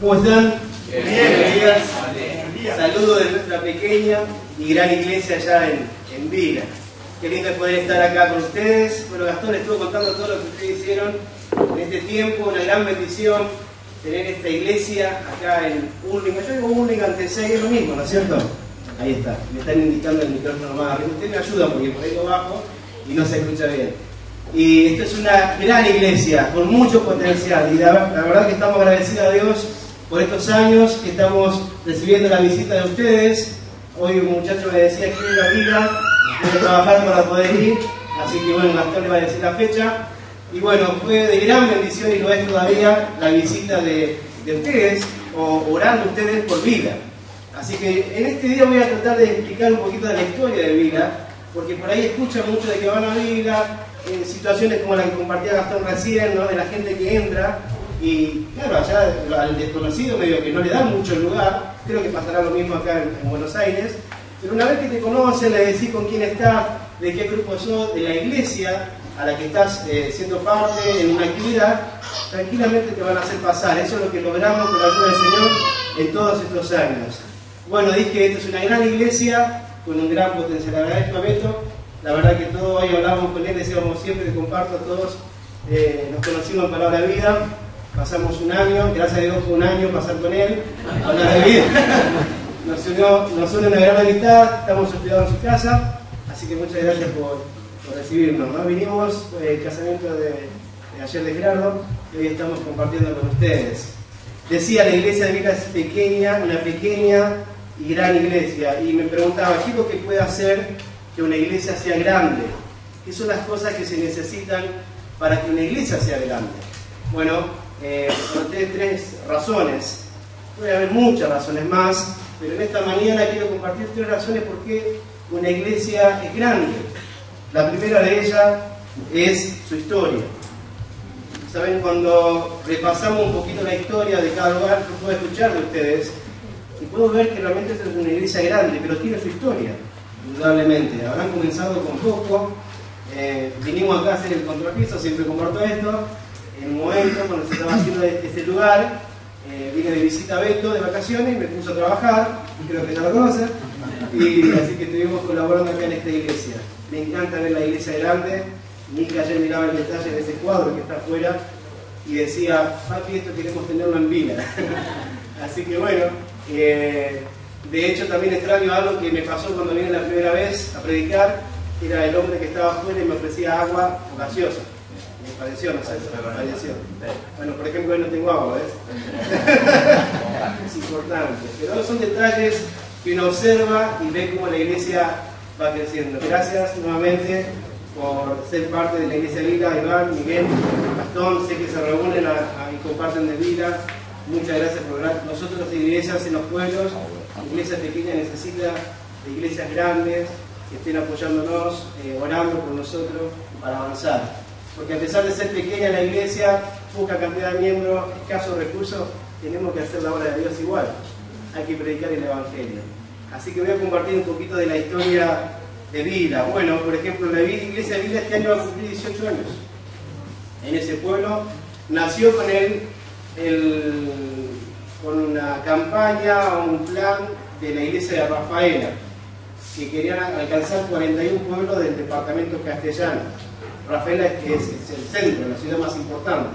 ¿Cómo están? Bien. Saludos de nuestra pequeña y gran iglesia allá en, en Vila. Qué lindo poder estar acá con ustedes. Bueno, Gastón estuvo contando todo lo que ustedes hicieron en este tiempo, una gran bendición tener esta iglesia acá en Hurlingham. Yo digo Hurlingham TC, es lo mismo, ¿no es cierto? Ahí está, me están indicando el micrófono más arriba. Ustedes me ayudan porque por ahí lo bajo y no se escucha bien. Y esta es una gran iglesia con mucho potencial y la verdad que estamos agradecidos a Dios por estos años que estamos recibiendo la visita de ustedes. Hoy un muchacho me decía que ir a Vila, voy a trabajar para poder ir, así que bueno, Gastón le va a decir la fecha. Y bueno, fue de gran bendición y lo es todavía la visita de, de ustedes, o orando ustedes por Vila. Así que en este día voy a tratar de explicar un poquito de la historia de Vila, porque por ahí escuchan mucho de que van a Vila, en situaciones como la que compartía Gastón recién, ¿no? de la gente que entra, y claro, allá al desconocido medio que no le da mucho lugar, creo que pasará lo mismo acá en, en Buenos Aires, pero una vez que te conocen, le decís con quién estás, de qué grupo sos, de la iglesia a la que estás eh, siendo parte en una actividad, tranquilamente te van a hacer pasar. Eso es lo que logramos con la ayuda del Señor en todos estos años. Bueno, dije, esta es una gran iglesia con un gran potencial. Agradezco a Beto, la verdad que todos hoy hablamos con él, decíamos siempre que comparto a todos, eh, nos conocimos en Palabra de Vida, pasamos un año, gracias a Dios un año pasar con él, hablar de vida. Nos, unió, nos une una gran amistad, estamos hospedados en su casa, así que muchas gracias por, recibirnos. ¿no? Vinimos por el casamiento de, ayer de Gerardo y hoy estamos compartiendo con ustedes. Decía, la iglesia de Vila es pequeña, una pequeña y gran iglesia. Y me preguntaba, ¿qué lo que puede hacer que una iglesia sea grande? ¿Qué son las cosas que se necesitan para que una iglesia sea grande? Bueno, eh, conté tres razones. Puede haber muchas razones más, pero en esta mañana quiero compartir tres razones por qué una iglesia es grande. La primera de ellas es su historia. Saben, cuando repasamos un poquito la historia de cada lugar, yo puedo escuchar de ustedes y puedo ver que realmente es una iglesia grande, pero tiene su historia, indudablemente. Habrán comenzado con poco, eh, vinimos acá a hacer el contrapiso, siempre comparto esto. En un momento, cuando se estaba haciendo este lugar, eh, vine de visita a Beto de vacaciones y me puso a trabajar, creo que ya lo conocen, y así que estuvimos colaborando acá en esta iglesia. Me encanta ver la iglesia grande. Nica ayer miraba el detalle de ese cuadro que está afuera y decía, papi, esto queremos tenerlo en Vila. así que bueno, eh, de hecho también extraño algo que me pasó cuando vine la primera vez a predicar, era el hombre que estaba afuera y me ofrecía agua gaseosa. Padeció, no sé, padeció. Bueno, por ejemplo, hoy no tengo agua, ¿ves? es importante. Pero son detalles que uno observa y ve cómo la iglesia va creciendo. Gracias nuevamente por ser parte de la iglesia Vila, Iván, Miguel, Gastón, sé que se reúnen a, a, y comparten de Vila. Muchas gracias por nosotros de iglesias en los pueblos, iglesias pequeñas necesitan de iglesias grandes que estén apoyándonos, eh, orando por nosotros para avanzar. Porque a pesar de ser pequeña la iglesia, poca cantidad de miembros, escasos recursos, tenemos que hacer la obra de Dios igual. Hay que predicar el Evangelio. Así que voy a compartir un poquito de la historia de Vila. Bueno, por ejemplo, la iglesia de Vila este año va a cumplir 18 años. En ese pueblo nació con él con una campaña o un plan de la iglesia de Rafaela, que querían alcanzar 41 pueblos del departamento castellano. Rafaela es, es, es el centro, la ciudad más importante.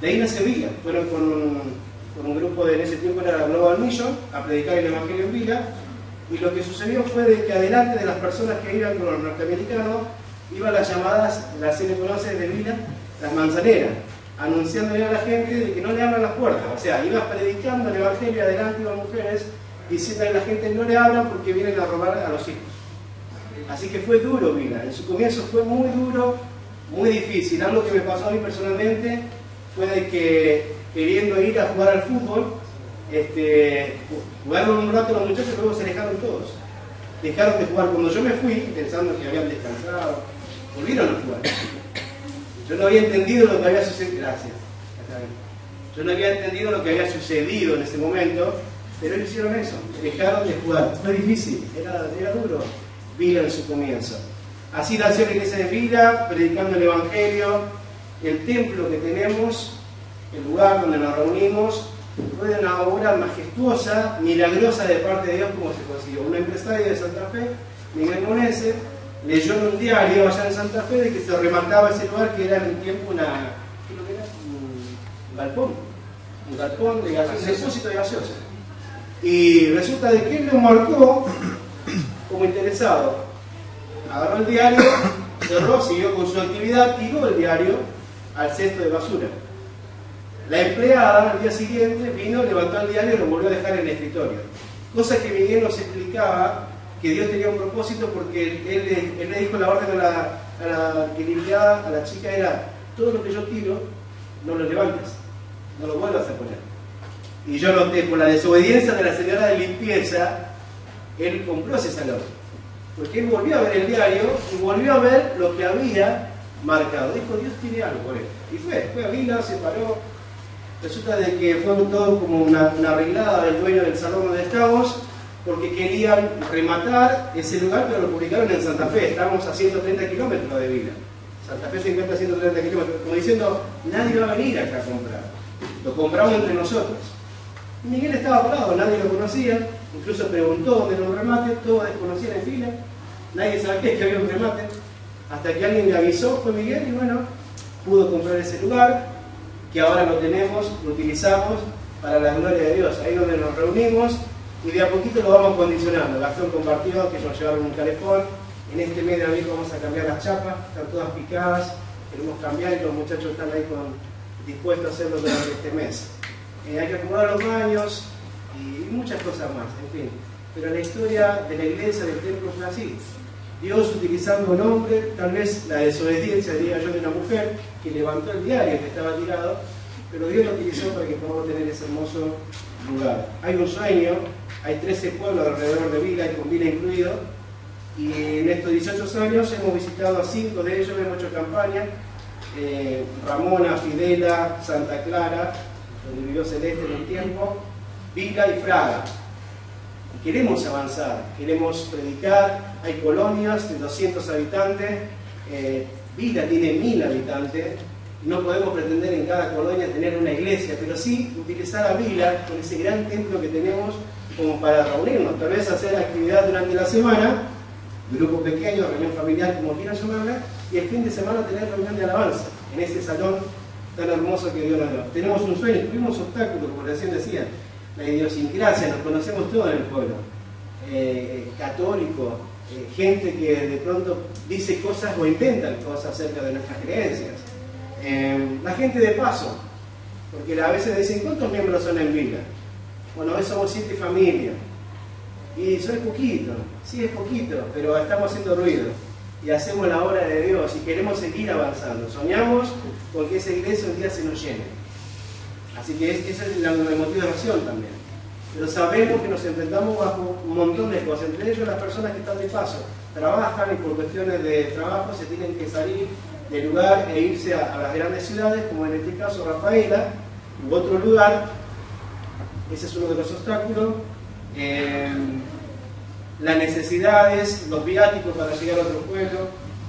De ahí nace Vila. Fueron con un, grupo de, en ese tiempo era la Global Mission, a predicar el Evangelio en Vila, y lo que sucedió fue de que adelante de las personas que iban con los norteamericanos, iban las llamadas, las se le conoce de Vila, las manzaneras, anunciándole a la gente de que no le abran las puertas. O sea, iba predicando el Evangelio adelante iban mujeres, diciendo a la gente no le abran porque vienen a robar a los hijos. Así que fue duro Vila, en su comienzo fue muy duro, muy difícil. Algo que me pasó a mí personalmente fue de que queriendo ir a jugar al fútbol, este, jugaron un rato los muchachos y luego se alejaron todos. Dejaron de jugar. Cuando yo me fui, pensando que habían descansado, volvieron a jugar. Yo no había entendido lo que había sucedido. Gracias. Yo no había entendido lo que había sucedido en ese momento, pero ellos hicieron eso. Dejaron de jugar. Fue difícil, era duro. Vila en su comienzo. Así nació la iglesia de Vila, predicando el Evangelio, el templo que tenemos, el lugar donde nos reunimos, fue una obra majestuosa, milagrosa de parte de Dios como se consiguió. Un empresario de Santa Fe, Miguel Monese, leyó en un diario allá en Santa Fe de que se remataba ese lugar que era en un tiempo una, ¿qué lo que era? un galpón, un galpón de gaseosa, depósito de gaseosa. Y resulta de que él lo marcó como interesado. Agarró el diario, cerró, siguió con su actividad, tiró el diario al cesto de basura. La empleada al día siguiente vino, levantó el diario y lo volvió a dejar en el escritorio. Cosa que Miguel nos explicaba que Dios tenía un propósito porque él, le dijo la orden a la, a la a la chica, era, todo lo que yo tiro, no lo levantes, no lo vuelvas a poner. Y yo noté, por la desobediencia de la señora de limpieza, él compró ese salón. Porque él volvió a ver el diario y volvió a ver lo que había marcado. Dijo, Dios tiene algo por él. Y fue, fue a Vila, se paró. Resulta de que fue todo como una, arreglada del dueño del salón donde estamos, porque querían rematar ese lugar, pero lo publicaron en Santa Fe. Estábamos a 130 kilómetros de Vila. Santa Fe se encuentra a 130 kilómetros. Como diciendo, nadie va a venir acá a comprar. Lo compramos entre nosotros. Miguel estaba parado, nadie lo conocía, incluso preguntó dónde era un remate, todos desconocían en fila, nadie sabía que había un remate, hasta que alguien me avisó, fue Miguel, y bueno, pudo comprar ese lugar, que ahora lo tenemos, lo utilizamos para la gloria de Dios, ahí donde nos reunimos, y de a poquito lo vamos condicionando. Gastón compartió que nos llevaron un calefón, en este mes de abril vamos a cambiar las chapas, están todas picadas, queremos cambiar y los muchachos están ahí dispuestos a hacerlo durante este mes. Eh, hay que acomodar los baños y muchas cosas más, en fin. Pero la historia de la iglesia, del templo fue así. Dios utilizando un hombre, tal vez la desobediencia, diría yo, de una mujer que levantó el diario que estaba tirado, pero Dios lo utilizó para que podamos tener ese hermoso lugar. Hay un sueño, hay 13 pueblos alrededor de Vila, y con Vila incluido, y en estos 18 años hemos visitado a 5 de ellos, hemos hecho campaña, eh, Ramona, Fidela, Santa Clara, donde vivió Celeste en el tiempo, Vila y Fraga. queremos avanzar, queremos predicar, hay colonias de 200 habitantes, eh, Vila tiene 1000 habitantes, no podemos pretender en cada colonia tener una iglesia, pero sí utilizar a Vila con ese gran templo que tenemos como para reunirnos, tal vez hacer actividad durante la semana, grupo pequeño, reunión familiar, como quieran llamarla, y el fin de semana tener reunión de alabanza en ese salón tan hermoso que Dios nos dio. Tenemos un sueño, tuvimos obstáculos, como recién decía, la idiosincrasia, nos conocemos todos en el pueblo. Eh, católico, eh, gente que de pronto dice cosas o intentan cosas acerca de nuestras creencias. Eh, la gente de paso, porque a veces dicen, ¿cuántos miembros son en Vila? Bueno, hoy somos siete familias. Y eso es poquito, sí es poquito, pero estamos haciendo ruido y hacemos la obra de Dios y queremos seguir avanzando. Soñamos con que esa iglesia un día se nos llene. Así que ese es de oración también. Pero sabemos que nos enfrentamos bajo un montón de cosas, entre ellos las personas que están de paso, trabajan y por cuestiones de trabajo se tienen que salir del lugar e irse a, las grandes ciudades, como en este caso Rafaela, u otro lugar. Ese es uno de los obstáculos. Eh, las necesidades, los viáticos para llegar a otro pueblo,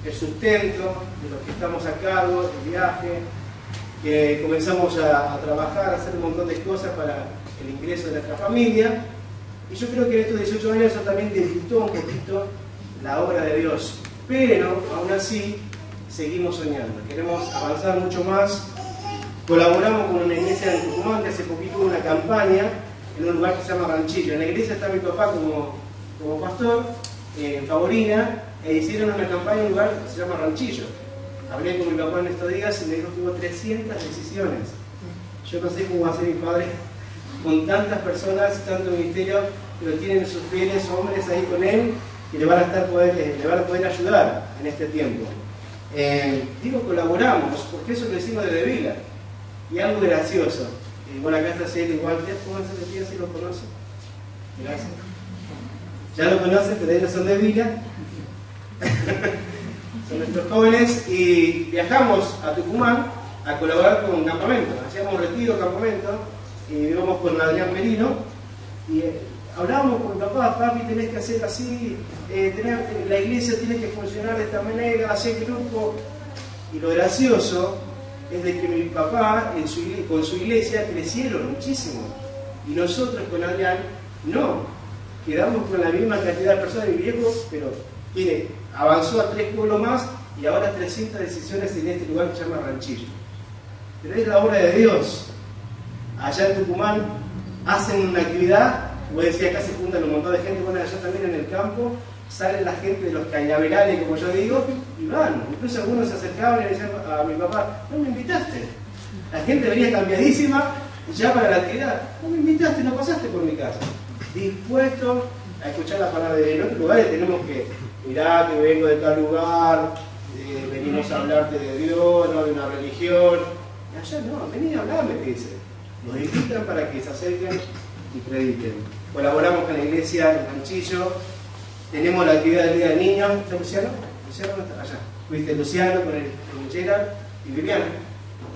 el sustento de los que estamos a cargo, el viaje, que comenzamos a, trabajar, a hacer un montón de cosas para el ingreso de nuestra familia. Y yo creo que en estos 18 años eso también debilitó un poquito la obra de Dios. Pero aún así seguimos soñando, queremos avanzar mucho más. Colaboramos con una iglesia en Tucumán que hace poquito hubo una campaña en un lugar que se llama Ranchillo. En la iglesia está mi papá como como pastor en Favorina e hicieron una campaña en un lugar que se llama Ranchillo. Hablé con mi papá en estos días y me dijo que hubo 300 decisiones. Yo no sé cómo va a ser mi padre con tantas personas, tanto ministerio, pero tienen sus fieles hombres ahí con él que le van a, estar poder, eh, le van a poder ayudar en este tiempo. Eh, digo colaboramos, porque eso lo decimos desde Vila. Y algo gracioso. Eh, bueno, acá está él igual, ¿cómo se si lo conoce? Gracias ya lo conocen, pero ellos son de Vila. son nuestros jóvenes y viajamos a Tucumán a colaborar con un campamento. Hacíamos retiro, campamento, y íbamos con Adrián Merino y eh, hablábamos con papá, papi, tenés que hacer así, eh, la iglesia tiene que funcionar de esta manera, hacer grupo. Y lo gracioso es de que mi papá con su iglesia crecieron muchísimo. Y nosotros con Adrián no. Quedamos con la misma cantidad de personas, mi viejo, pero tiene, avanzó a tres pueblos más y ahora 300 decisiones en este lugar que se llama Ranchillo. Pero es la obra de Dios. Allá en Tucumán hacen una actividad, voy a decir acá se juntan un montón de gente, bueno, allá también en el campo, salen la gente de los cañaverales, como yo digo, y van. Incluso algunos se acercaban y decían a mi papá, no me invitaste. La gente venía cambiadísima ya para la actividad. No me invitaste, no pasaste por mi casa. Dispuesto a escuchar la palabra de Dios. En otros lugares tenemos que, mirá que vengo de tal lugar, eh, venimos a hablarte de Dios, no de una religión. Y allá no, vení a hablarme, dice. Nos invitan para que se acerquen y prediquen. Colaboramos con la iglesia en Manchillo, tenemos la actividad del Día del Niño. ¿Está Luciano? Luciano no está allá. Fuiste Luciano con el con y Viviana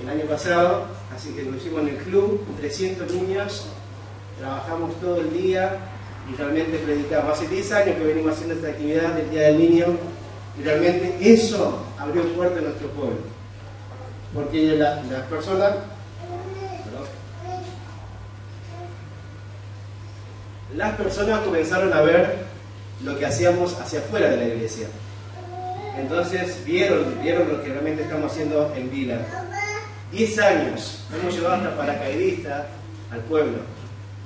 el año pasado, así que lo hicimos en el club, 300 niños, trabajamos todo el día y realmente predicamos. Hace 10 años que venimos haciendo esta actividad del Día del Niño y realmente eso abrió puertas en nuestro pueblo. Porque las personas las personas comenzaron a ver lo que hacíamos hacia afuera de la iglesia. Entonces vieron, vieron lo que realmente estamos haciendo en Vila. Diez años hemos llevado hasta paracaidista al pueblo.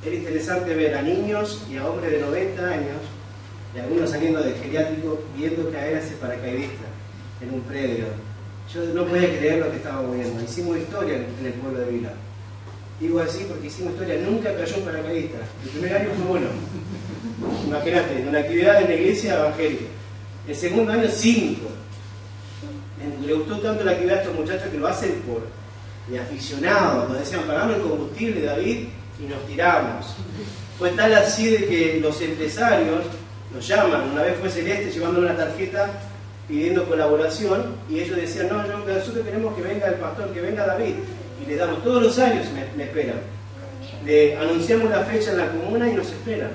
Era interesante ver a niños y a hombres de 90 años, y algunos saliendo del geriátrico, viendo caer a ese paracaidista en un predio. Yo no podía creer lo que estábamos viendo. Hicimos historia en el pueblo de Vila. Digo así porque hicimos historia, nunca cayó un paracaidista. El primer año fue bueno. Imagínate, en una actividad en la iglesia evangélica. El segundo año, cinco. Le gustó tanto la actividad a estos muchachos que lo hacen por de aficionados. Nos decían, pagamos el combustible, David, y nos tiramos. Fue tal así de que los empresarios nos llaman. Una vez fue Celeste llevando una tarjeta pidiendo colaboración y ellos decían, no, yo, nosotros queremos que venga el pastor, que venga David. Y le damos, todos los años me, esperan. Le anunciamos la fecha en la comuna y nos esperan.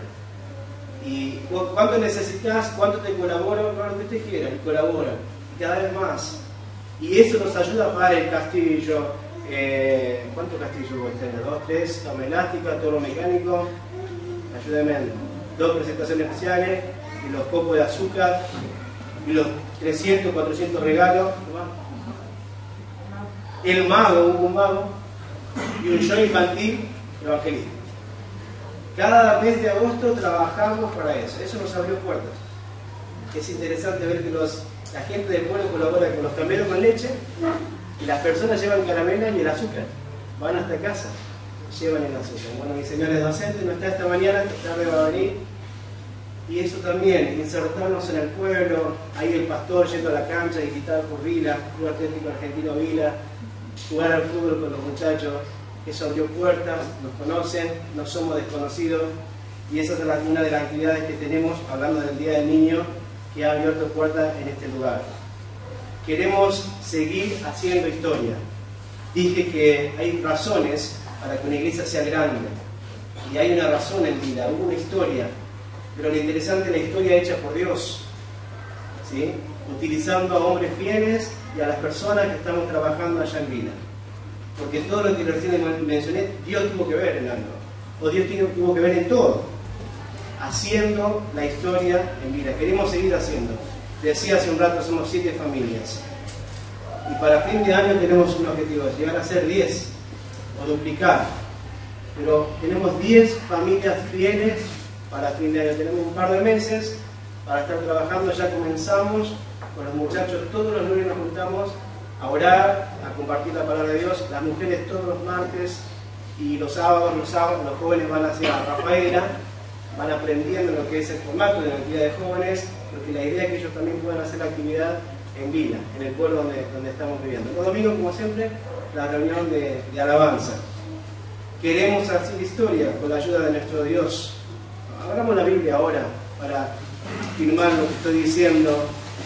Y cuánto necesitas, cuánto te colaboro, lo que usted quiera, y colaboran. Y cada vez más. Y eso nos ayuda para el castillo. Eh, ¿Cuántos castillos vos tenés? ¿Dos, tres? Toma elástica, toro mecánico. Ayúdeme. Dos presentaciones especiales. Y los copos de azúcar. Y los 300, 400 regalos. El mago, un mago. Y un show infantil evangelista. Cada mes de agosto trabajamos para eso. Eso nos abrió puertas. Es interesante ver que la gente del pueblo colabora con los camiones con leche y las personas llevan caramela y el azúcar. Van hasta casa, llevan el azúcar. Bueno, mi señor es docente, no está esta mañana, tarde va a venir. Y eso también, insertarnos en el pueblo, ahí el pastor yendo a la cancha, visitar por Vila, Club Atlético Argentino Vila, jugar al fútbol con los muchachos, eso abrió puertas, nos conocen, no somos desconocidos y esa es una de las actividades que tenemos, hablando del Día del Niño, que ha abierto puertas en este lugar. Queremos seguir haciendo historia. Dije que hay razones para que una iglesia sea grande y hay una razón en vida, una historia, pero lo interesante es la historia hecha por Dios, ¿sí? utilizando a hombres fieles y a las personas que estamos trabajando allá en vida porque todo lo que recién mencioné, Dios tuvo que ver en algo, o Dios tuvo que ver en todo, haciendo la historia en vida. Queremos seguir haciendo. Decía hace un rato, somos siete familias. Y para fin de año tenemos un objetivo, llegar a ser diez, o duplicar. Pero tenemos diez familias fieles para fin de año. Tenemos un par de meses para estar trabajando, ya comenzamos con los muchachos, todos los lunes nos juntamos a orar, a compartir la palabra de Dios. Las mujeres todos los martes y los sábados, los sábados, los jóvenes van hacia Rafaela, van aprendiendo lo que es el formato de la actividad de jóvenes, porque la idea es que ellos también puedan hacer la actividad en Vila, en el pueblo donde, donde estamos viviendo. Los domingos, como siempre, la reunión de, alabanza. Queremos hacer historia con la ayuda de nuestro Dios. Abramos la Biblia ahora para firmar lo que estoy diciendo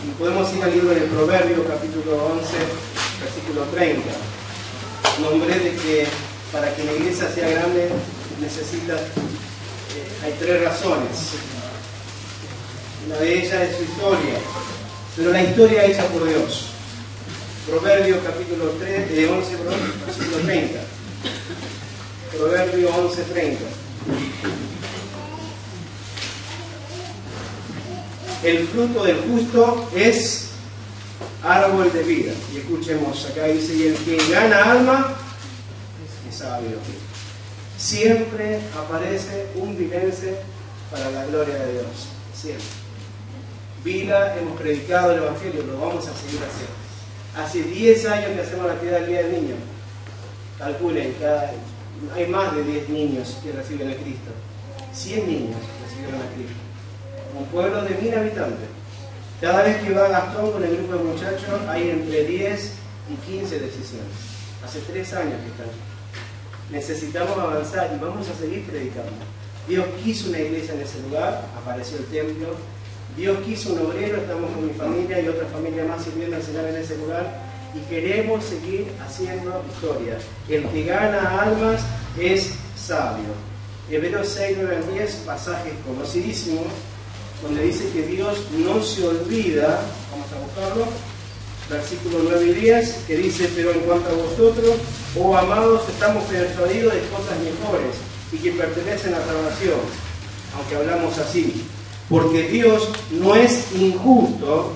y podemos ir al libro del Proverbio, capítulo 11, versículo 30. Nombré de que para que la iglesia sea grande necesita, eh, hay tres razones. Una de ellas es su historia, pero la historia hecha por Dios. Proverbio capítulo 3, de 11, versículo 30. Proverbio 11, 30. El fruto del justo es árbol de vida. Y escuchemos, acá dice, y el que gana alma es sabio. Siempre aparece un vivense para la gloria de Dios. Siempre. Vida, hemos predicado el Evangelio, lo vamos a seguir haciendo. Hace 10 años que hacemos la actividad del Día del Niño. Calculen, cada, hay más de 10 niños que reciben a Cristo. 100 niños recibieron a Cristo. Un pueblo de mil habitantes. Cada vez que va Gastón con el grupo de muchachos hay entre 10 y 15 decisiones. Hace 3 años que están. Necesitamos avanzar y vamos a seguir predicando. Dios quiso una iglesia en ese lugar, apareció el templo. Dios quiso un obrero, estamos con mi familia y otra familia más sirviendo al Señor en ese lugar y queremos seguir haciendo historia. El que gana almas es sabio. Hebreos 6, 9 al 10, pasajes conocidísimos, donde dice que Dios no se olvida, vamos a buscarlo, versículo 9 y 10, que dice, pero en cuanto a vosotros, oh amados, estamos persuadidos de cosas mejores y que pertenecen a salvación, aunque hablamos así, porque Dios no es injusto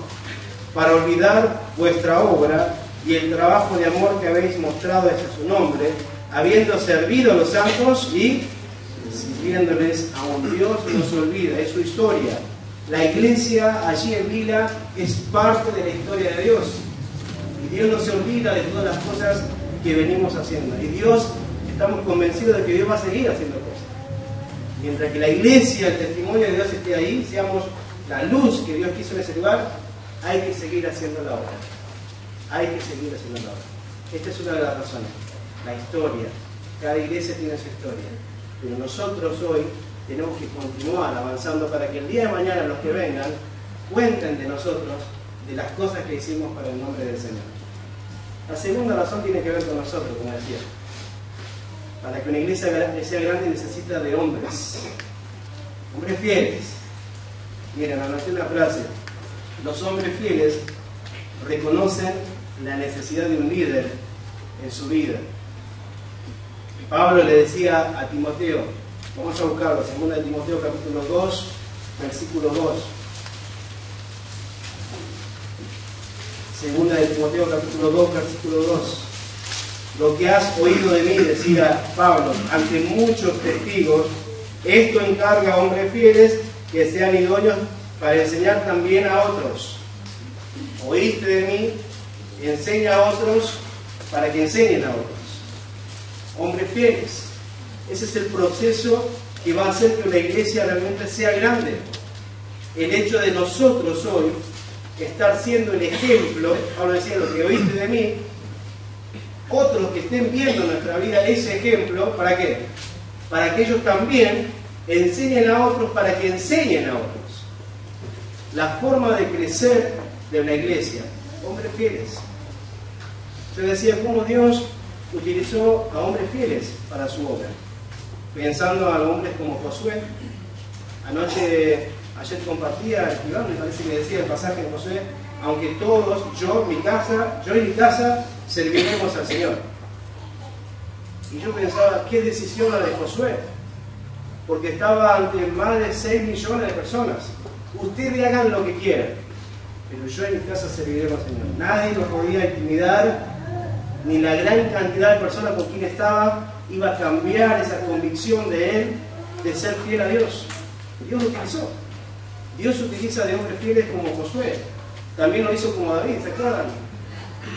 para olvidar vuestra obra y el trabajo de amor que habéis mostrado hacia su nombre, habiendo servido a los santos y sirviéndoles a un Dios no se olvida, es su historia. La iglesia allí en Vila es parte de la historia de Dios. Y Dios no se olvida de todas las cosas que venimos haciendo. Y Dios, estamos convencidos de que Dios va a seguir haciendo. Mientras que la iglesia, el testimonio de Dios esté ahí, seamos la luz que Dios quiso en ese lugar, hay que seguir haciendo la obra hay que seguir haciendo la obra. Esta es una de las razones, la historia. Cada iglesia tiene su historia. Pero nosotros hoy tenemos que continuar avanzando para que el día de mañana los que vengan cuenten de nosotros, de las cosas que hicimos para el nombre del Señor. La segunda razón tiene que ver con nosotros, como decía. Para que una iglesia sea grande necesita de hombres, hombres fieles. Miren, anoté una frase. Los hombres fieles reconocen la necesidad de un líder en su vida. Pablo le decía a Timoteo, vamos a buscarlo, 2 de Timoteo capítulo 2, versículo 2. Segunda de Timoteo capítulo 2, versículo 2. Lo que has oído de mí, decía Pablo, ante muchos testigos, esto encarga a hombres fieles que sean idóneos para enseñar también a otros. Oíste de mí, enseña a otros para que enseñen a otros. Hombres fieles. Ese es el proceso que va a hacer que una iglesia realmente sea grande. El hecho de nosotros hoy estar siendo el ejemplo, ahora decía lo que oíste de mí, otros que estén viendo en nuestra vida ese ejemplo, ¿para qué? Para que ellos también enseñen a otros, para que enseñen a otros. La forma de crecer de una iglesia, hombres fieles. Yo decía cómo Dios utilizó a hombres fieles para su obra, pensando a hombres como Josué. Anoche, ayer compartía, me parece que decía el pasaje de Josué, aunque todos, yo, mi casa, yo y mi casa, serviremos al Señor. Y yo pensaba, ¿qué decisión la de Josué? Porque estaba ante más de 6 millones de personas. Ustedes hagan lo que quieran, pero yo en mi casa serviremos al Señor. Nadie nos podía intimidar, ni la gran cantidad de personas con quien estaba iba a cambiar esa convicción de él de ser fiel a Dios. Dios lo utilizó. Dios utiliza de hombres fieles como Josué. También lo hizo como David, ¿se acuerdan?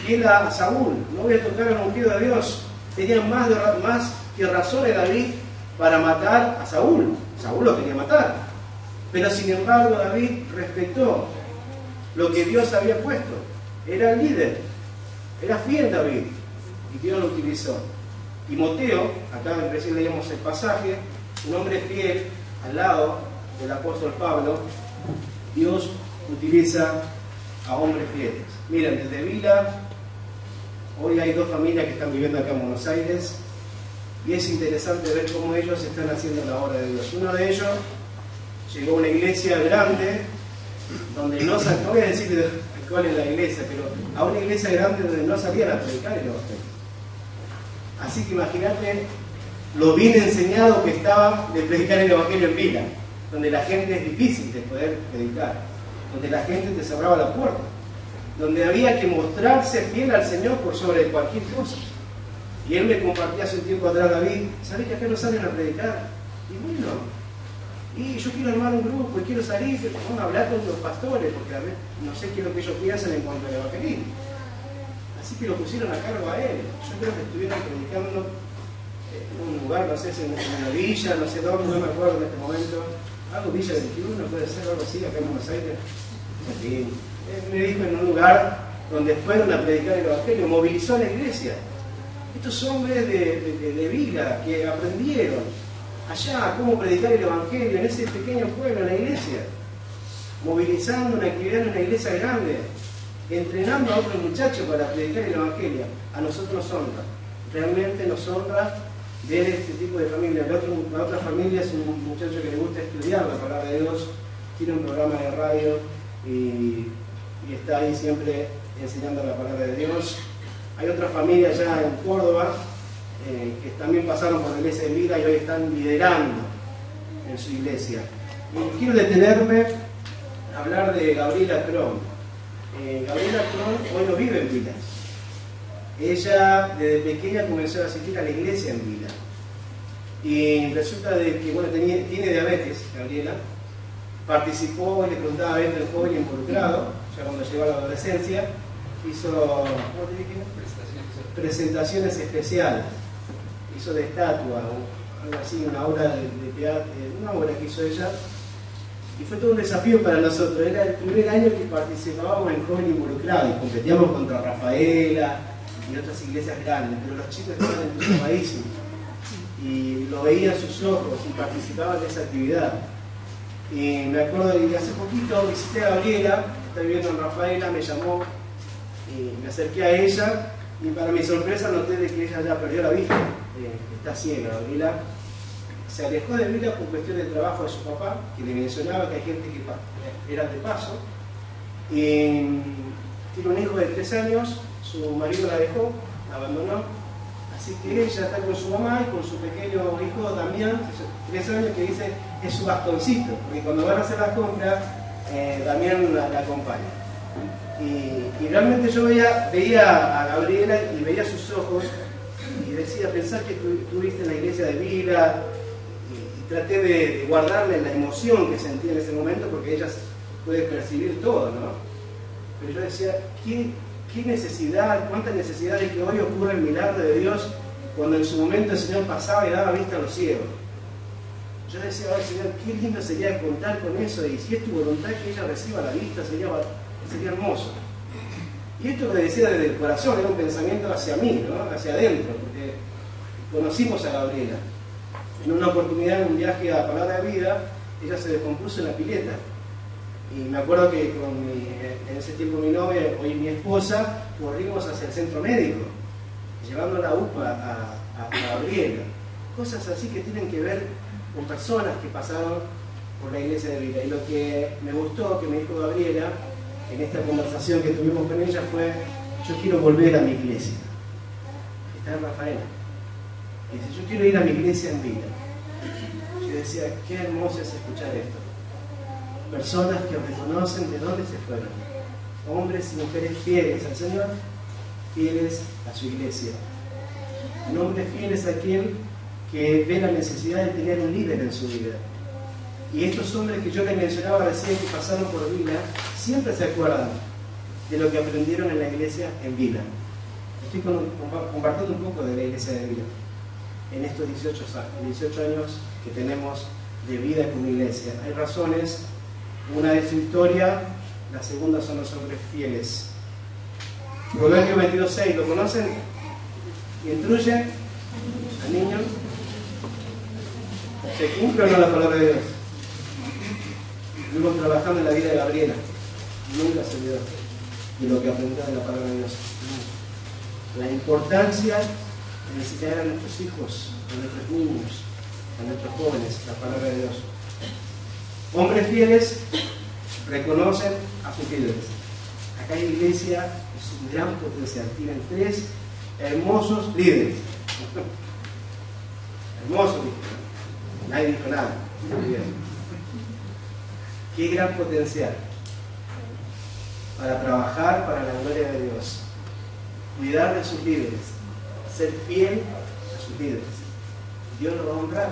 Fiel a Saúl. No voy a tocar el ungido de Dios. Tenía más, más que razones David para matar a Saúl. Saúl lo quería matar. Pero sin embargo David respetó lo que Dios había puesto. Era el líder. Era fiel David y Dios lo utilizó. Timoteo, acá recién leíamos el pasaje, un hombre fiel al lado del apóstol Pablo, Dios utiliza a hombres fieles. Miren, desde Vila, hoy hay dos familias que están viviendo acá en Buenos Aires y es interesante ver cómo ellos están haciendo la obra de Dios. Uno de ellos llegó a una iglesia grande donde no, no voy a decir habitual en la iglesia, pero a una iglesia grande donde no salían a predicar el Evangelio. Así que imagínate lo bien enseñado que estaba de predicar el Evangelio en Vila, donde la gente es difícil de poder predicar, donde la gente te cerraba la puerta, donde había que mostrarse fiel al Señor por sobre cualquier cosa. Y él me compartía hace un tiempo atrás, David, ¿sabes que acá no salen a predicar? Y bueno, y yo quiero armar un grupo y quiero salir, vamos a hablar con los pastores, porque a ver, no sé qué es lo que ellos piensan en cuanto al evangelismo. Así que lo pusieron a cargo a él. Yo creo que estuvieron predicando en un lugar, no sé, en una villa, no sé dónde, no me acuerdo en este momento. Algo Villa 21, puede ser algo así, acá en Buenos Aires. Él me dijo en un lugar donde fueron a predicar el Evangelio, movilizó a la iglesia estos hombres de, de, vida que aprendieron allá cómo predicar el Evangelio en ese pequeño pueblo, en la iglesia, movilizando una actividad en una iglesia grande, entrenando a otros muchachos para predicar el Evangelio, a nosotros nos honra. Realmente nos honra ver este tipo de familia. La, otra familia es un muchacho que le gusta estudiar la palabra de Dios, tiene un programa de radio y, está ahí siempre enseñando la palabra de Dios. Hay otras familias ya en Córdoba eh, que también pasaron por la iglesia de vida y hoy están liderando en su iglesia. Y quiero detenerme a hablar de Gabriela Cron. Eh, Gabriela Cron hoy no vive en Vila. Ella desde pequeña comenzó a asistir a la iglesia en Vila. Y resulta de que, bueno, tiene diabetes, Gabriela. Participó, y le preguntaba a ver el joven involucrado, ya cuando llegó a la adolescencia, hizo, presentaciones especiales, hizo de estatua, algo así, una obra de, teatro, eh, una obra que hizo ella, y fue todo un desafío para nosotros. Era el primer año que participábamos en Joven Involucrado y competíamos contra Rafaela y otras iglesias grandes, pero los chicos estaban entusiasmadísimos y lo veían sus ojos y participaban de esa actividad. Y me acuerdo que hace poquito visité a Gabriela, está viviendo en Rafaela, me llamó me acerqué a ella y para mi sorpresa noté de que ella ya perdió la vista, eh, está ciega, Gabriela. Se alejó de Vila por cuestión de trabajo de su papá, que le mencionaba que hay gente que era de paso. Y tiene un hijo de tres años, su marido la dejó, la abandonó. Así que ella está con su mamá y con su pequeño hijo Damián, tres años, que dice es su bastoncito, porque cuando van a hacer las compras, eh, Damián la acompaña. Y, realmente yo veía, a Gabriela y veía sus ojos y decía, pensar que estuviste en la iglesia de vida y, traté de, guardarle la emoción que sentía en ese momento porque ella puede percibir todo, ¿no? Pero yo decía, ¿qué, qué necesidad, cuánta necesidad que hoy ocurra el milagro de Dios cuando en su momento el Señor pasaba y daba vista a los ciegos? Yo decía, ay Señor, qué lindo sería contar con eso y si es tu voluntad que ella reciba la vista, sería sería hermoso. Y esto lo decía desde el corazón, era un pensamiento hacia mí, hacia adentro, porque conocimos a Gabriela. En una oportunidad, en un viaje a Palabra de Vida, ella se descompuso en la pileta. Y me acuerdo que en ese tiempo mi novia, hoy mi esposa, corrimos hacia el centro médico, llevando la UPA a, Gabriela. Cosas así que tienen que ver con personas que pasaron por la iglesia de vida. Y lo que me gustó, que me dijo Gabriela, en esta conversación que tuvimos con ella fue, yo quiero volver a mi iglesia. Está en Rafael. Y dice, yo quiero ir a mi iglesia en vida. Yo decía, qué hermoso es escuchar esto. Personas que reconocen de dónde se fueron. Hombres y mujeres fieles al Señor, fieles a su iglesia. Un hombre fiel es aquel que ve la necesidad de tener un líder en su vida y estos hombres que yo les mencionaba recién que pasaron por Vila, siempre se acuerdan de lo que aprendieron en la iglesia en Vila. Estoy compartiendo un poco de la iglesia de Vila en estos 18, 18 años que tenemos de vida como iglesia. Hay razones, una es su historia, la segunda son los hombres fieles. Proverbio 22.6, ¿lo conocen? ¿Y instruye al niño? ¿Se cumple o no la palabra de Dios? Estuvimos trabajando en la vida de Gabriela. Nunca se olvidó de lo que aprendió de la palabra de Dios. La importancia de enseñar a nuestros hijos, a nuestros niños, a nuestros jóvenes la palabra de Dios. Hombres fieles reconocen a sus líderes. acá la iglesia es un gran potencial. Tienen tres hermosos líderes. Hermosos líderes. Nadie dijo nada. Muy bien. Qué gran potencial para trabajar para la gloria de Dios. Cuidar de sus líderes. Ser fiel a sus líderes. Dios lo va a honrar.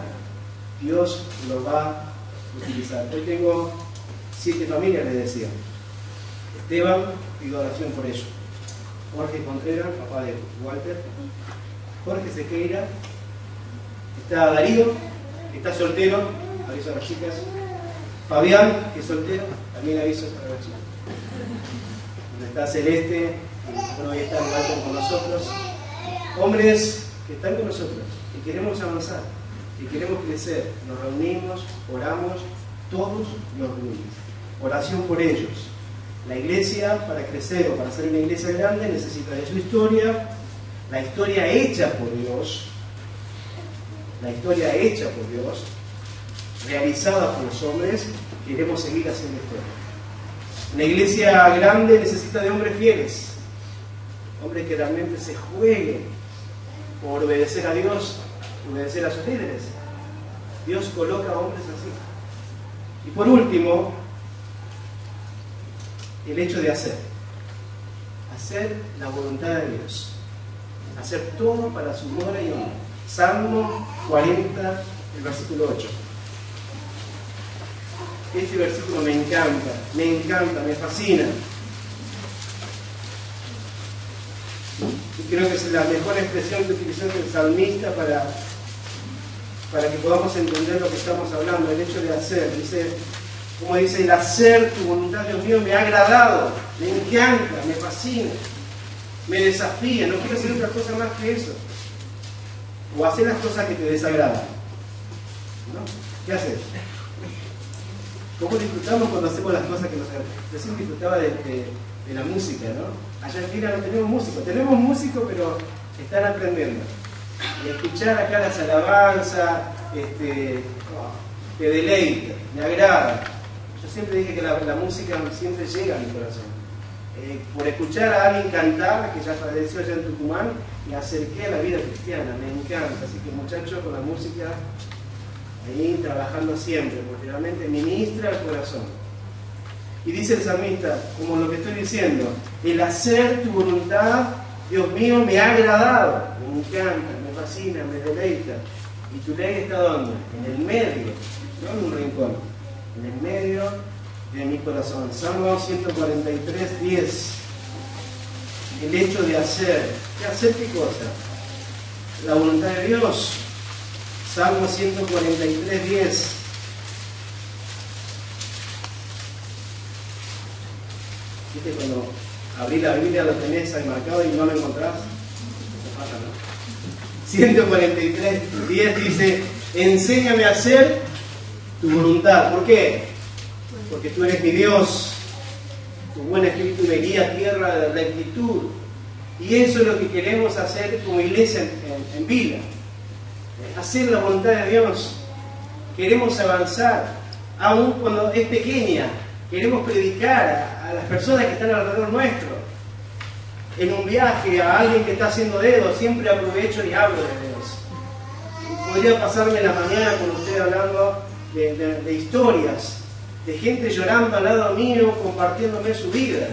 Dios lo va a utilizar. Hoy tengo siete familias, les decía. Esteban, pido oración por ellos. Jorge Contreras, papá de Walter. Jorge Sequeira. Está Darío, está soltero, aviso a las chicas. Fabián, que es soltero, también aviso a las chicas. Donde está Celeste, bueno, hoy está Walter con nosotros. Hombres que están con nosotros, que queremos avanzar, que queremos crecer. Nos reunimos, oramos todos los lunes. Oración por ellos. La iglesia, para crecer o para ser una iglesia grande, necesita de su historia, la historia hecha por Dios, la historia hecha por Dios, realizada por los hombres, queremos seguir haciendo historia. Una iglesia grande necesita de hombres fieles, hombres que realmente se jueguen por obedecer a Dios, obedecer a sus líderes. Dios coloca hombres así. Y por último, el hecho de hacer. Hacer la voluntad de Dios. Hacer todo para su gloria y honor. Salmo 40, el versículo 8. Este versículo me encanta, me encanta, me fascina. Y creo que es la mejor expresión que utilizó el salmista para, para que podamos entender lo que estamos hablando, el hecho de hacer. Dice, como dice, el hacer tu voluntad, Dios mío, me ha agradado, me encanta, me fascina, me desafía, no quiero hacer otra cosa más que eso. O hacer las cosas que te desagradan. ¿No? ¿Qué haces? ¿Cómo disfrutamos cuando hacemos las cosas que nos agradan? Siempre disfrutaba de, la música, ¿no? Allá en no tenemos músicos, tenemos músicos, pero están aprendiendo. Y escuchar acá las alabanzas, este, te deleita, me agrada siempre dije que la, música siempre llega a mi corazón. Eh, por escuchar a alguien cantar, que ya falleció allá en Tucumán, me acerqué a la vida cristiana, me encanta. Así que muchachos, con la música, ahí trabajando siempre, porque realmente ministra el corazón. Y dice el salmista, como lo que estoy diciendo, el hacer tu voluntad, Dios mío, me ha agradado, me encanta, me deleita. Y tu ley está donde? En el medio, no en un rincón en el medio de mi corazón. Salmo 143, 10. El hecho de hacer. ¿Qué hacer qué cosa? La voluntad de Dios. Salmo 143, 10. ¿Viste cuando abrí la Biblia lo tenés ahí marcado y no lo encontrás? 143, 10 dice, enséñame a hacer tu voluntad. ¿Por qué? Porque tú eres mi Dios. Tu buen espíritu me guía tierra de rectitud. Y eso es lo que queremos hacer como iglesia en, vida. Hacer la voluntad de Dios. Queremos avanzar, aun cuando es pequeña. Queremos predicar a, las personas que están alrededor nuestro. En un viaje, a alguien que está haciendo dedos, siempre aprovecho y hablo de Dios. Podría pasarme la mañana con usted hablando de, historias, de gente llorando al lado mío, compartiéndome su vida,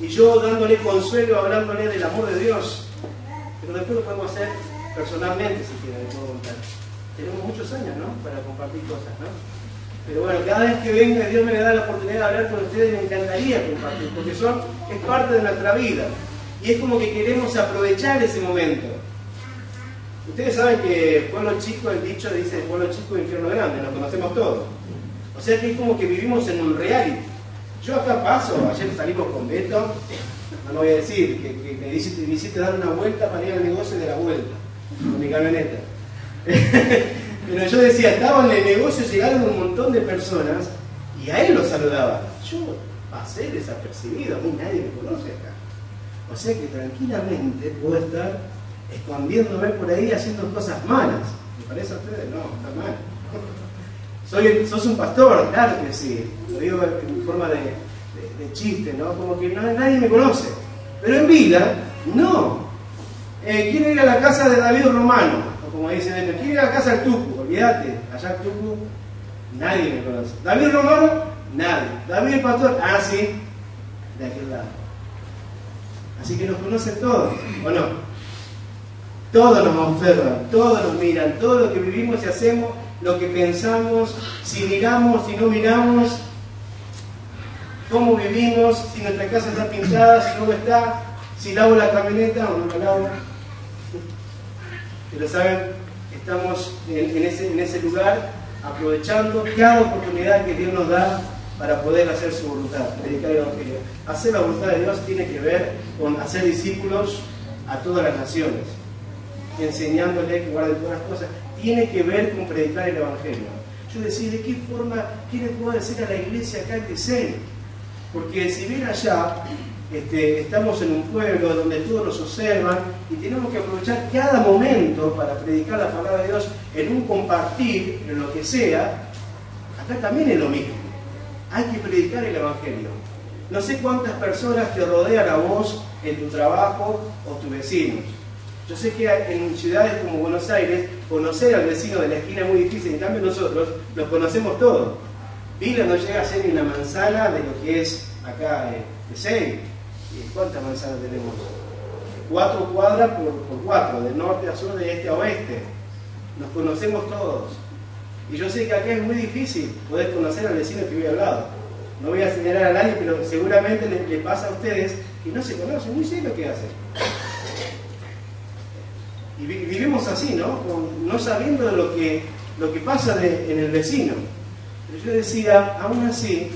y yo dándole consuelo, hablándole del amor de Dios. Pero después lo podemos hacer personalmente, si quieren, puedo contar. Tenemos muchos años, ¿no? Para compartir cosas, ¿no? Pero bueno, cada vez que venga Dios me da la oportunidad de hablar con ustedes, me encantaría compartir, porque son, es parte de nuestra vida. Y es como que queremos aprovechar ese momento. Ustedes saben que pueblo chico, el dicho dice pueblo chico, infierno grande, nos conocemos todos. O sea que es como que vivimos en un reality. Yo acá paso, ayer salimos con Beto, no voy a decir, que, que me, hiciste, dar una vuelta para ir al negocio de la vuelta, con mi camioneta. Pero yo decía, estaba en el negocio, llegaron un montón de personas y a él lo saludaba. Yo pasé desapercibido, a mí nadie me conoce acá. O sea que tranquilamente puedo estar escondiéndome por ahí haciendo cosas malas. ¿Me parece a ustedes? No, está mal. Soy, sos un pastor, claro que sí. Lo digo en forma de, chiste, ¿no? Como que nadie me conoce. Pero en vida, no. Eh, quiero ir a la casa de David Romano, o como dicen ellos, quiero ir a la casa del Tucu, olvídate, allá el Tucu, nadie me conoce. David Romano, nadie. David el Pastor, ah, sí, de aquel lado. Así que nos conocen todos, ¿o no? Todos nos observan, todos nos miran, todo lo que vivimos y hacemos, lo que pensamos, si miramos, si no miramos, cómo vivimos, si nuestra casa está pintada, si no está, si lavo la camioneta o no la lavo. Pero saben, estamos en, en ese lugar aprovechando cada oportunidad que Dios nos da para poder hacer su voluntad, predicar el Evangelio. Hacer la voluntad de Dios tiene que ver con hacer discípulos a todas las naciones, enseñándole que guarden todas las cosas. Tiene que ver con predicar el Evangelio. Yo decía, ¿de qué forma, qué le puedo decir a la iglesia acá en Tesén? Porque si bien allá este, estamos en un pueblo donde todos nos observan y tenemos que aprovechar cada momento para predicar la palabra de Dios en un compartir, en lo que sea, acá también es lo mismo. Hay que predicar el Evangelio. No sé cuántas personas te rodean a vos en tu trabajo o tus vecinos. Yo sé que en ciudades como Buenos Aires, conocer al vecino de la esquina es muy difícil, en cambio nosotros los conocemos todos. Vila no llega a ser ni una manzana de lo que es acá de seis. ¿Cuántas manzanas tenemos? Cuatro cuadras por, cuatro, de norte a sur, de este a oeste. Nos conocemos todos. Y yo sé que acá es muy difícil poder conocer al vecino que vive al lado. No voy a señalar a nadie, pero seguramente le, pasa a ustedes y no se conocen, ni sé lo que hacen. Y vivimos así, ¿no? no sabiendo lo que, lo que pasa en el vecino. Pero yo decía, aún así,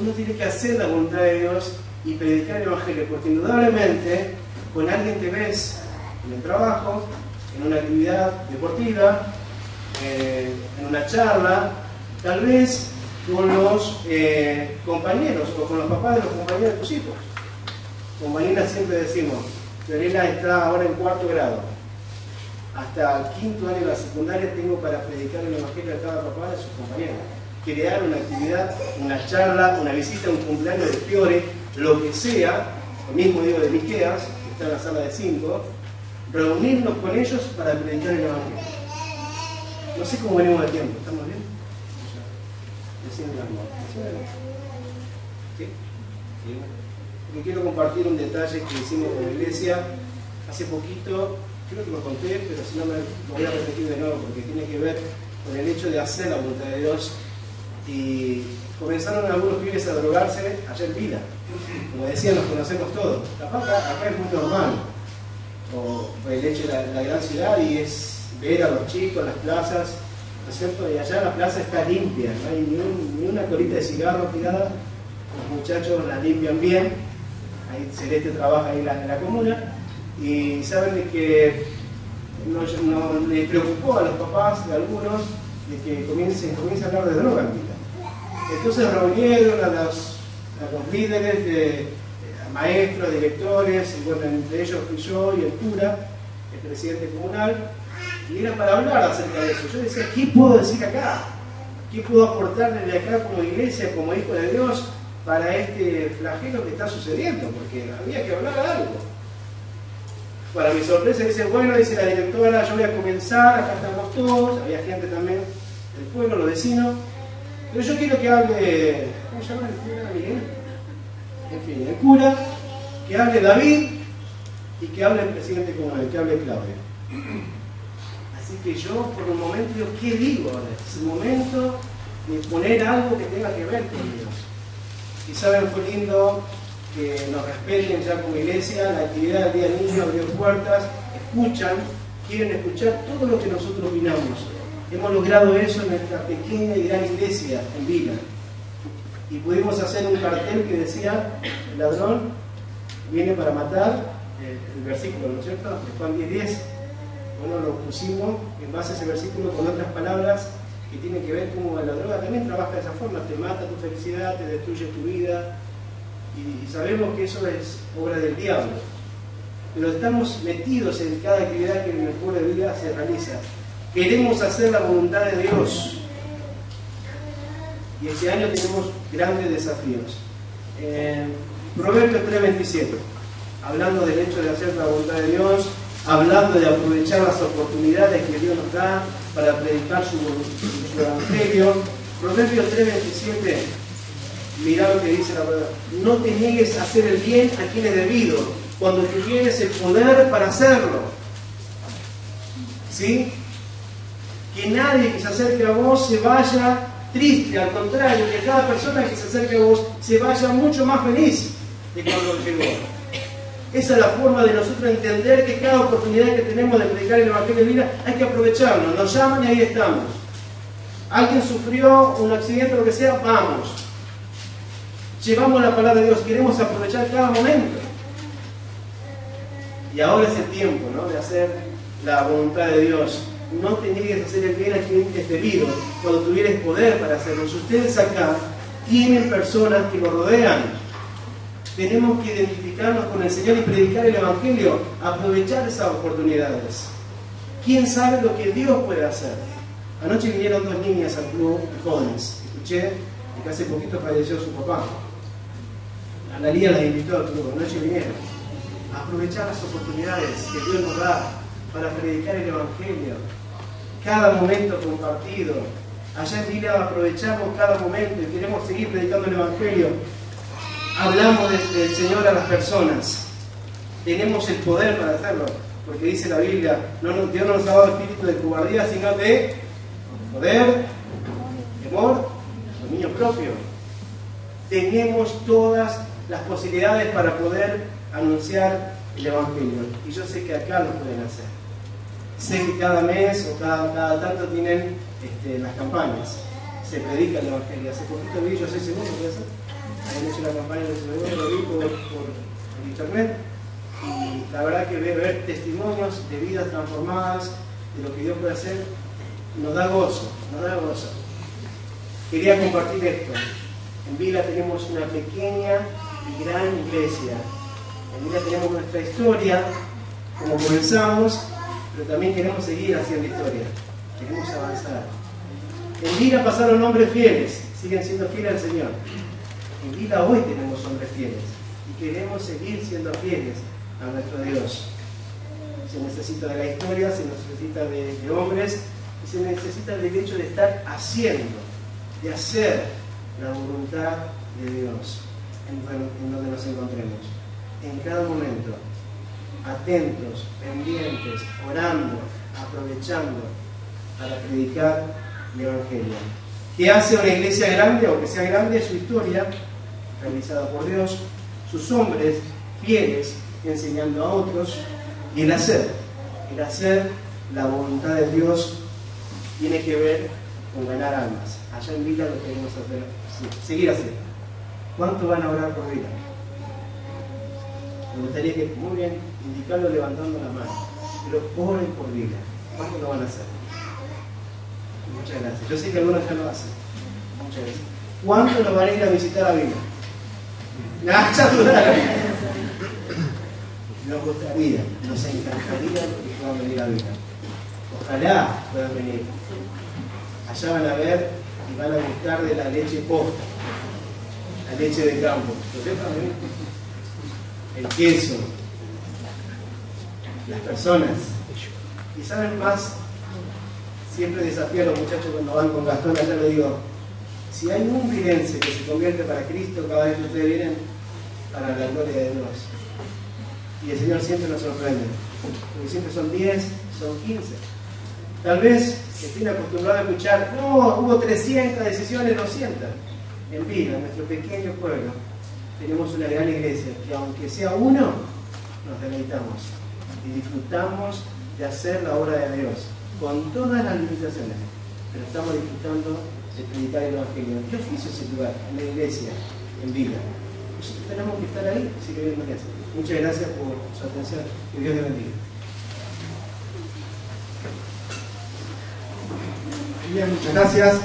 uno tiene que hacer la voluntad de Dios y predicar el Evangelio, porque indudablemente con alguien te ves en el trabajo, en una actividad deportiva, eh, en una charla, tal vez con los eh, compañeros o con los papás de los compañeros de tus hijos. Con Marina siempre decimos, Verena está ahora en cuarto grado. Hasta el quinto año de la secundaria tengo para predicar el Evangelio a cada papá de sus compañeros crear una actividad, una charla, una visita, un cumpleaños de Fiore, lo que sea, lo mismo digo de Miqueas, que está en la sala de cinco, reunirnos con ellos para predicar el Evangelio. No sé cómo venimos de tiempo, ¿estamos bien? ¿Sí? Porque quiero compartir un detalle que hicimos con la iglesia hace poquito, creo que lo conté, pero si no me voy a repetir de nuevo porque tiene que ver con el hecho de hacer la voluntad de Dios y comenzaron algunos pibes a drogarse allá en Vila. Como decía, nos conocemos todos. Capaz acá, es muy normal, o el hecho de la, gran ciudad y es ver a los chicos, las plazas, ¿no es cierto? Y allá la plaza está limpia, no hay ni, una colita de cigarro tirada, los muchachos la limpian bien, ahí Celeste trabaja ahí en la, comuna, y saben que no, les preocupó a los papás de algunos de que comiencen, a hablar de droga. Entonces reunieron a los, líderes, de, maestros, directores, y bueno, entre ellos fui yo y el cura, el presidente comunal, y era para hablar acerca de eso. Yo decía, ¿qué puedo decir acá? ¿Qué puedo aportarle de acá como iglesia, como hijo de Dios, para este flagelo que está sucediendo? Porque había que hablar algo. Para mi sorpresa dice, bueno, dice la directora, yo voy a comenzar, acá estamos todos, había gente también del pueblo, los vecinos, pero yo quiero que hable, ¿cómo se llama el cura Miguel? En fin, el cura, que hable David y que hable el presidente comunal, que hable Claudia. Así que yo por un momento digo, ¿qué digo ahora? Es el momento de poner algo que tenga que ver con Dios. Y saben, fue lindo que nos respeten ya como iglesia, la actividad del Día del Niño abrió puertas, escuchan, quieren escuchar todo lo que nosotros opinamos Hemos logrado eso en nuestra pequeña y gran iglesia en Vila. Y pudimos hacer un cartel que decía, el ladrón viene para matar, el, versículo, ¿no es cierto? De Juan 10, 10. Bueno, lo pusimos en base a ese versículo con otras palabras que tienen que ver cómo la droga también trabaja de esa forma, te mata tu felicidad, te destruye tu vida. Y, sabemos que eso es obra del diablo. Pero estamos metidos en cada actividad que en el pueblo de vida se realiza. Queremos hacer la voluntad de Dios. Y este año tenemos grandes desafíos. Eh, Proverbios 3:27, hablando del hecho de hacer la voluntad de Dios, hablando de aprovechar las oportunidades que Dios nos da para predicar su, evangelio. Proverbios 3:27, mira lo que dice la verdad. No te niegues a hacer el bien a quien es debido, cuando tienes el poder para hacerlo. ¿Sí? Que nadie que se acerque a vos se vaya triste, al contrario, que cada persona que se acerque a vos se vaya mucho más feliz de cuando llegó. Esa es la forma de nosotros entender que cada oportunidad que tenemos de predicar el Evangelio de vida hay que aprovecharlo. Nos llaman y ahí estamos. Alguien sufrió un accidente o lo que sea, vamos. Llevamos la palabra de Dios, queremos aprovechar cada momento. Y ahora es el tiempo ¿no? de hacer la voluntad de Dios. No te niegues a hacer el bien a quien es debido, cuando tuvieres poder para hacerlo. Si ustedes acá tienen personas que lo rodean, tenemos que identificarnos con el Señor y predicar el Evangelio, aprovechar esas oportunidades. ¿Quién sabe lo que Dios puede hacer? Anoche vinieron dos niñas al club jóvenes. Escuché que hace poquito falleció su papá. Analía las invitó al club, anoche vinieron. Aprovechar las oportunidades que Dios nos da para predicar el Evangelio. Cada momento compartido. Allá en Vila aprovechamos cada momento y queremos seguir predicando el Evangelio. Hablamos del Señor a las personas. Tenemos el poder para hacerlo. Porque dice la Biblia, no, Dios no nos ha dado espíritu de cobardía, sino de poder, temor, dominio propio. Tenemos todas las posibilidades para poder anunciar el Evangelio. Y yo sé que acá lo pueden hacer. Sé que cada mes o cada, tanto tienen este, las campañas. Se predica el Evangelio. Hace poquito vi, yo soy segundo, ¿puede la campaña de segundo, lo vi por, internet. Y la verdad que ver, ver testimonios de vidas transformadas, de lo que Dios puede hacer, nos da gozo, nos da gozo. Quería compartir esto. En Vila tenemos una pequeña y gran iglesia. En Vila tenemos nuestra historia, como comenzamos, pero también queremos seguir haciendo historia. Queremos avanzar. En Vila pasaron hombres fieles, siguen siendo fieles al Señor. En Vila hoy tenemos hombres fieles y queremos seguir siendo fieles a nuestro Dios. Se necesita de la historia, se necesita de, hombres y se necesita del hecho de estar haciendo, de hacer la voluntad de Dios en, en donde nos encontremos. En cada momento, atentos, pendientes, orando, aprovechando para predicar el Evangelio. ¿Qué hace una iglesia grande o que sea grande? Su historia, realizada por Dios, sus hombres fieles, enseñando a otros, y el hacer. El hacer la voluntad de Dios tiene que ver con ganar almas. Allá en Vila lo queremos hacer, seguir haciendo. ¿Cuánto van a orar por Vila? Me gustaría que, muy bien, indicarlo levantando la mano, pero oren por Vila. ¿Cuánto lo van a hacer? Muchas gracias. Yo sé que algunos ya lo hacen. Muchas gracias. ¿Cuánto lo van a ir a visitar a Vila? Nos gustaría, nos encantaría que puedan venir a Vila. Ojalá puedan venir. Allá van a ver y van a gustar de la leche posta, la leche de campo. El queso, las personas. Y saben más, siempre desafío a los muchachos cuando van con Gastón, allá le digo, si hay un virense que se convierte para Cristo cada vez que ustedes vienen, para la gloria de Dios. Y el Señor siempre nos sorprende, porque siempre son 10, son 15. Tal vez estén acostumbrados a escuchar, no, hubo 300 decisiones, 200. En vida, en nuestro pequeño pueblo, tenemos una gran iglesia que aunque sea uno, nos deleitamos y disfrutamos de hacer la obra de Dios, con todas las limitaciones, pero estamos disfrutando de predicar el Evangelio. Dios hizo ese lugar, en la iglesia, en vida. Nosotros tenemos que estar ahí si queremos eso. Muchas gracias por su atención. Que Dios le bendiga. Bien, muchas gracias.